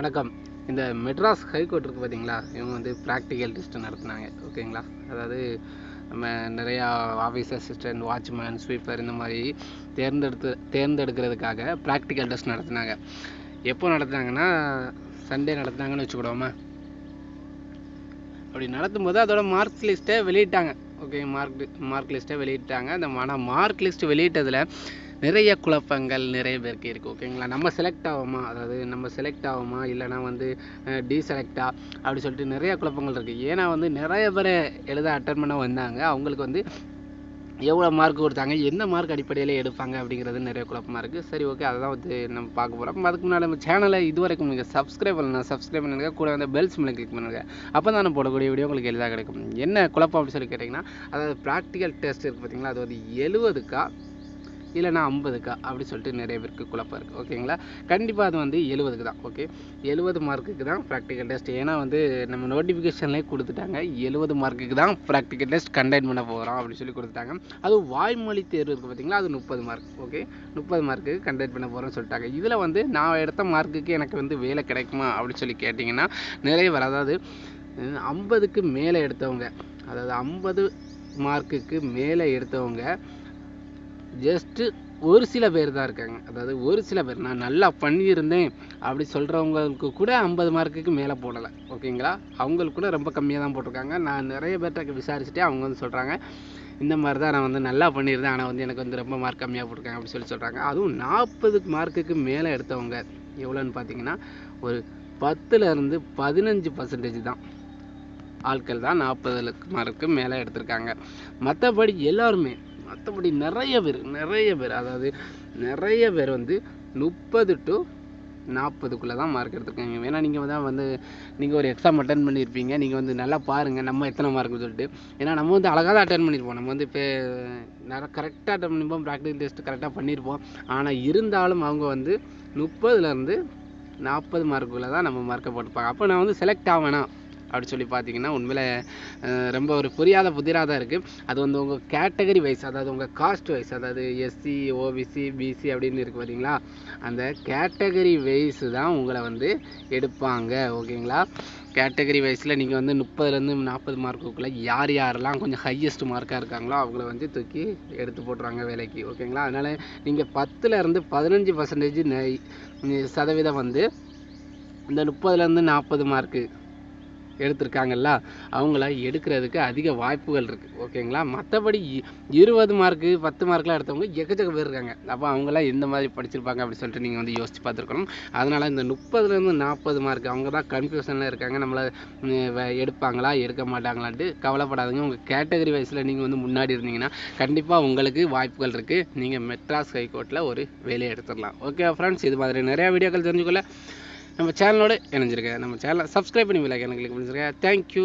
வணக்கம். இந்த மெட்ராஸ் ஹைகோர்ட் இருக்குது பார்த்தீங்களா இவங்க வந்து ப்ராக்டிக்கல் டெஸ்ட் நடத்துனாங்க ஓகேங்களா? அதாவது நம்ம நிறையா ஆஃபீஸ் அசிஸ்டன்ட் வாட்ச்மேன் ஸ்வீப்பர் இந்த மாதிரி தேர்ந்தெடுத்து தேர்ந்தெடுக்கிறதுக்காக ப்ராக்டிக்கல் டெஸ்ட் நடத்துனாங்க. எப்போ நடத்துனாங்கன்னா சண்டே நடத்துனாங்கன்னு வச்சுக்கிடுவோமா? அப்படி நடத்தும்போது அதோட மார்க் லிஸ்ட்டை வெளியிட்டாங்க. ஓகே மார்க் மார்க் லிஸ்ட்டை வெளியிட்டாங்க. அந்த ஆனால் மார்க் லிஸ்ட் வெளியிட்டதில் நிறைய குழப்பங்கள் நிறைய பேருக்கு இருக்குது ஓகேங்களா நம்ம செலக்ட் ஆகுமா அதாவது நம்ம செலக்ட் ஆகுமா இல்லைனா வந்து டீசெலக்டா அப்படி சொல்லிட்டு நிறைய குழப்பங்கள் இருக்குது ஏன்னா வந்து நிறைய பேர் எழுத அட்டன் பண்ண வந்தாங்க. அவங்களுக்கு வந்து எவ்வளோ மார்க் கொடுத்தாங்க என்ன மார்க் அடிப்படையில் எடுப்பாங்க அப்படிங்கிறது நிறைய குழப்பமாக இருக்குது சரி ஓகே அதை தான் வந்து நம்ம பார்க்க போகிறோம் அதுக்கு முன்னாடி நம்ம சேனலை இதுவரைக்கும் நீங்கள் சப்ஸ்கிரைப் பண்ணலாம் சப்ஸ்கிரைப் பண்ணுங்க கூட வந்து பெல்ஸ் மேலே கிளிக் பண்ணுங்க. அப்போ தான் நம்ம போடக்கூடிய வீடியோ உங்களுக்கு எளிதாக கிடைக்கும். என்ன குழப்பம் அப்படின்னு சொல்லி கேட்டிங்கன்னா அதாவது ப்ராக்டிக்கல் டெஸ்ட் இருக்குது பார்த்தீங்களா அது வந்து எழுபதுக்கா இல்லைனா ஐம்பதுக்கா? அப்படி சொல்லிட்டு நிறைய பேருக்கு குழப்பம் இருக்குது ஓகேங்களா கண்டிப்பாக அது வந்து எழுபதுக்கு தான். ஓகே எழுபது மார்க்குக்கு தான் ப்ராக்டிக்கல் டெஸ்ட் ஏன்னா வந்து நம்ம நோட்டிஃபிகேஷன்லேயே கொடுத்துட்டாங்க. எழுபது மார்க்குக்கு தான் ப்ராக்டிக்கல் டெஸ்ட் கண்டக்ட் பண்ண போகிறோம் அப்படின்னு சொல்லி கொடுத்துட்டாங்க. அது வாய்மொழி தேர்வு இருக்குது பார்த்தீங்களா அது முப்பது மார்க். ஓகே முப்பது மார்க்கு கண்டெயின் பண்ண போகிறோம்னு சொல்லிட்டாங்க. இதில் வந்து நான் எடுத்த மார்க்குக்கு எனக்கு வந்து வேலை கிடைக்குமா? அப்படின்னு சொல்லி கேட்டிங்கன்னா நிறைய வர அதாவது ஐம்பதுக்கு மேலே எடுத்தவங்க அதாவது ஐம்பது மார்க்குக்கு மேலே எடுத்தவங்க ஜஸ்ட்டு ஒரு சில பேர் தான் இருக்காங்க. அதாவது ஒரு சில பேர் நான் நல்லா பண்ணியிருந்தேன் அப்படி சொல்கிறவங்களுக்கு கூட ஐம்பது மார்க்குக்கு மேலே போடலை. ஓகேங்களா? அவங்களுக்கு கூட ரொம்ப கம்மியாக தான் போட்டிருக்காங்க. நான் நிறைய பேர்கிட்ட விசாரிச்சுட்டே அவங்க வந்து சொல்கிறாங்க இந்த மாதிரி தான் நான் வந்து நல்லா பண்ணியிருந்தேன். ஆனால் வந்து எனக்கு வந்து ரொம்ப மார்க் கம்மியாக போட்டிருக்காங்க அப்படி சொல்லி சொல்கிறாங்க அதுவும் நாற்பது மார்க்குக்கு மேலே எடுத்தவங்க எவ்வளோன்னு பார்த்தீங்கன்னா ஒரு பத்துலேருந்து பதினஞ்சு பர்சன்டேஜ் தான். ஆட்கள் தான் நாற்பது மார்க்கு மேலே எடுத்திருக்காங்க. மற்றபடி எல்லாருமே மற்றபடி நிறைய பேர் நிறைய பேர் அதாவது நிறைய பேர் வந்து முப்பது டு நாற்பதுக்குள்ளே தான் மார்க் எடுத்துருக்காங்க. ஏன்னா நீங்கள் தான் வந்து நீங்கள் ஒரு எக்ஸாம் அட்டன் பண்ணியிருப்பீங்க நீங்கள் வந்து நல்லா பாருங்கள் நம்ம எத்தனை மார்க்னு சொல்லிட்டு. ஏன்னா நம்ம வந்து அழகாக தான் அட்டன் பண்ணியிருப்போம் நம்ம வந்து இப்போ நிறைய கரெக்டாக அட்டன் பண்ணிப்போம் ப்ராக்டிக்கல் டெஸ்ட் கரெக்டாக பண்ணியிருப்போம் ஆனால் இருந்தாலும் அவங்க வந்து முப்பதுலேருந்து நாற்பது மார்க்குள்ளே தான் நம்ம மார்க்கை போட்டுப்பாங்க அப்போ நான் வந்து செலக்ட் ஆவேனா? அப்படி சொல்லி பார்த்தீங்கன்னா உண்மையில் ரொம்ப ஒரு புரியாத புதிராக தான் இருக்குது அது வந்து உங்கள் கேட்டகரி வைஸ் அதாவது உங்கள் காஸ்ட் வைஸ் அதாவது எஸ்சி ஓபிசி பிசி அப்படின்னு இருக்குது பார்த்தீங்களா அந்த கேட்டகரி வைஸ் தான் உங்களை வந்து எடுப்பாங்க ஓகேங்களா? கேட்டகரி வைஸில் நீங்கள் வந்து முப்பதுலேருந்து நாற்பது மார்க்குக்குள்ளே யார் யாரெல்லாம் கொஞ்சம் ஹையஸ்ட் மார்க்காக இருக்காங்களோ அவங்கள வந்து தூக்கி எடுத்து போட்டுருவாங்க வேலைக்கு ஓகேங்களா? அதனால் நீங்கள் பத்துலேருந்து பதினஞ்சு பர்சன்டேஜ் சதவீதம் வந்து இந்த முப்பதுலேருந்து நாற்பது மார்க்கு எடுத்திருக்காங்கல்ல அவங்கள எடுக்கிறதுக்கு அதிக வாய்ப்புகள் இருக்குது ஓகேங்களா? மற்றபடி இருபது மார்க்கு பத்து மார்க்லாம் எடுத்தவங்க எக்கச்சக்க பேர் இருக்காங்க. அப்போ அவங்களாம் எந்த மாதிரி படிச்சிருப்பாங்க அப்படின்னு சொல்லிட்டு நீங்கள் வந்து யோசிச்சு பார்த்துருக்கணும். அதனால் இந்த முப்பதுலேருந்து நாற்பது மார்க் அவங்க தான் கன்ஃபியூஷனில் இருக்காங்க. நம்மளை எடுப்பாங்களா எடுக்க மாட்டாங்களான்ட்டு கவலைப்படாதீங்க. உங்கள் கேட்டகரி வைஸில் நீங்கள் வந்து முன்னாடி இருந்தீங்கன்னா கண்டிப்பாக உங்களுக்கு வாய்ப்புகள் இருக்குது நீங்கள் மெட்ராஸ் ஹைகோர்ட்டில் ஒரு வேலையை எடுத்துடலாம். ஓகே ஃப்ரெண்ட்ஸ் இது மாதிரி நிறையா வீடியோக்கள் தெரிஞ்சுக்கொள்ள நம்ம சேனலோடு இணைஞ்சிருக்கேன் நம்ம சேனலை சப்ஸ்கிரைப் பண்ணி விலைக்கு எனக்கு கிளிக் பண்ணிச்சிருக்கேன் தேங்க்யூ